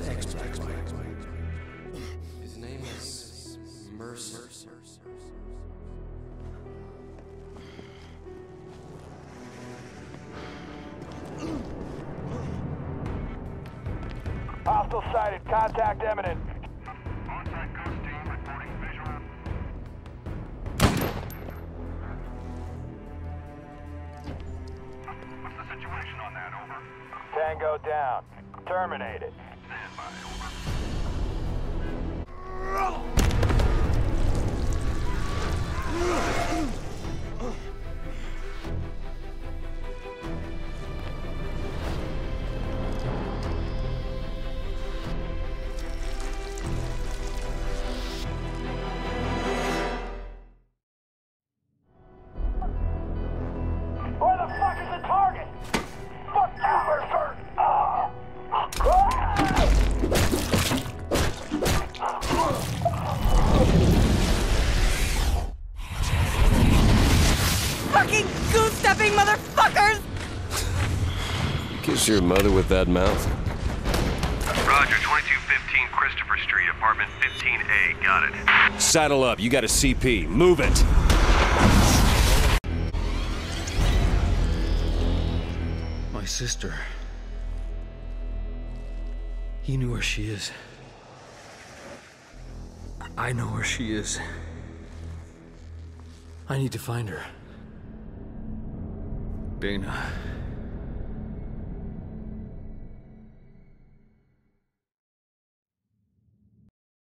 X extract. His name is Mercer. Hostile sighted. Contact imminent. On-site ghost team reporting visual. What's the situation on that, over? Tango down. Terminated. Stand by, Fucking goose-stepping motherfuckers! Kiss your mother with that mouth. Roger, 2215 Christopher Street, apartment 15A. Got it. Saddle up. You got a CP. Move it. My sister. He knew where she is. I know where she is. I need to find her. Dana.